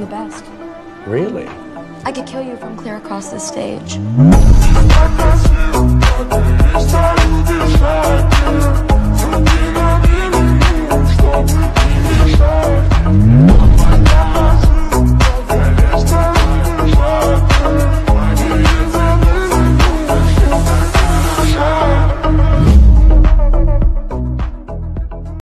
the best. Really? I could kill you from clear across the stage.